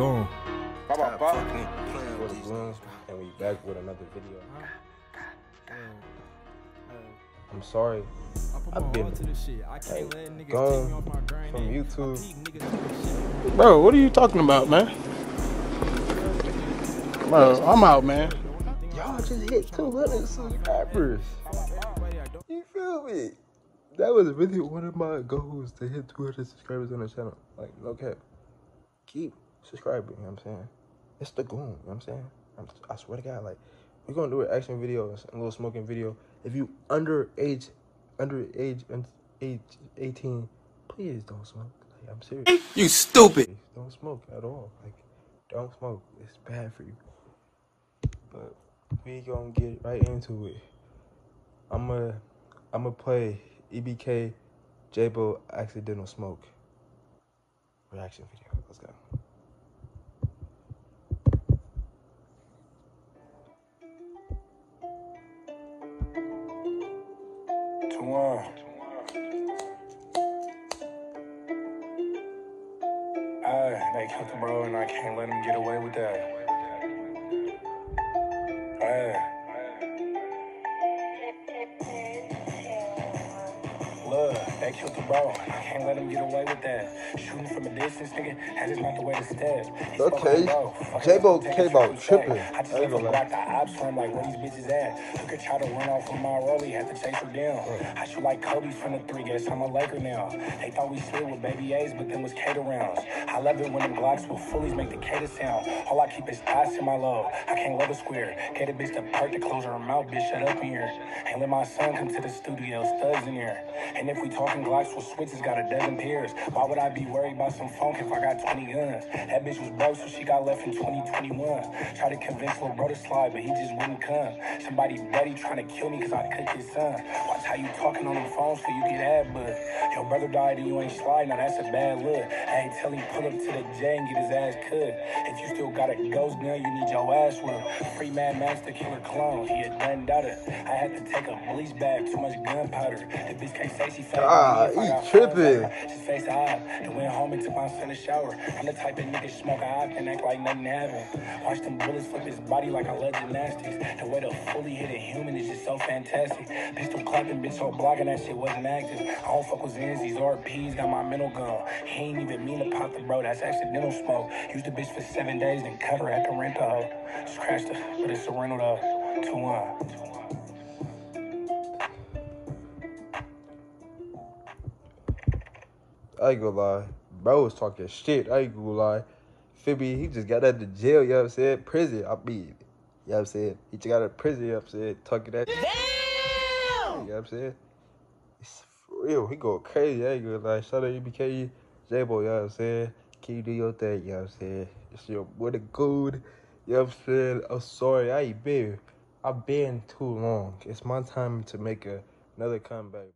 gone. Stop fucking playing with the these Bloom, and we back with another video. Uh, I'm sorry, I put I've my been, to this shit. I like, can't let niggas gone take me off my grind. from YouTube. I peak niggas do this shit. Bro, what are you talking about, man? Bro, I'm out, man. Y'all just hit 200 subscribers. You feel me? That was really one of my goals to hit 200 subscribers on the channel. Like, no cap. Keep subscribing, you know what I'm saying? It's the goon, you know what I'm saying? I'm, I swear to God, like, we're gonna do an action video, a little smoking video. If you under age, under age, age 18, please don't smoke. Like, I'm serious. You stupid. Please don't smoke at all. Like, don't smoke. It's bad for you. But we gonna get right into it. I'm gonna I'm gonna play EBK Jaaybo accidental smoke reaction video. Let's go. One. Ay, they killed the bro, and I can't let him get away with that. They killed the bro. I can't let him get away with that. Shooting from a distance, nigga, that is not the way to step. Okay. like, bro, fuck Jaaybo it, take came a trip out and tripping. I just I ain't left gonna him lie. like the ops for him, like where these bitches at. Took a try to run off from my rollie, had to chase her down. I shoot like Kobe from the three, guess I'm a Laker now. They thought we slid with baby A's, but them was cater rounds. I love it when them Glocks with fullies make the cater sound. All I keep is ice in my low. I can't love a square. Get a bitch to perk to close her mouth, bitch, shut up in here. Ain't let my son come to the studio, studs in here. And if we talking Glocks with switches, got a dozen pairs. Why would I be worried about some funk if I got 20 guns? That bitch was broke, so she got left in 2021. Tried to convince little bro to slide, but he just wouldn't come. Somebody buddy trying to kill me cause I cooked his son. Watch how you talking on the phone so you get ad but Your brother died and you ain't slide, now that's a bad look. Hey, tell him pull up to the J and get his ass cooked. If you still got a ghost gun, you need your ass whooped. Free Mad Master Killer Clone, he a done daughter. I had to take a bleach bag, too much gunpowder. The bitch can't say she fat. Ah, I he tripping. Just face eye. Then went home and took my son a shower. I'm the type of nigga smoke I and act like nothing happened. Watch them bullets flip his body like I love gymnastics. The way to fully hit a human is just so fantastic. Pistol clapping, bitch, so blocking that shit wasn't active. I don't fuck with Zins, these RPs got my mental gone. He ain't even mean to pop the bro, that's accidental smoke. Used the bitch for seven days, then cut her at the rental hoe. Scratched her, but it's a rental though. Two one. I ain't gonna lie. Bro was talking shit. I ain't gonna lie. Phoebe, he just got out of jail, you know what I'm saying? Prison, I mean. You know what I'm saying? He just got out of prison, you know what I'm saying? Talking that shit. You know what I'm saying? It's for real. He go crazy. I ain't gonna lie. Shout out to EBK, Jaaybo, you know what I'm saying? Can you do your thing, you know what I'm saying? It's your boy the good. You know what I'm saying? I'm sorry, I ain't been. I've been too long. It's my time to make a, another comeback.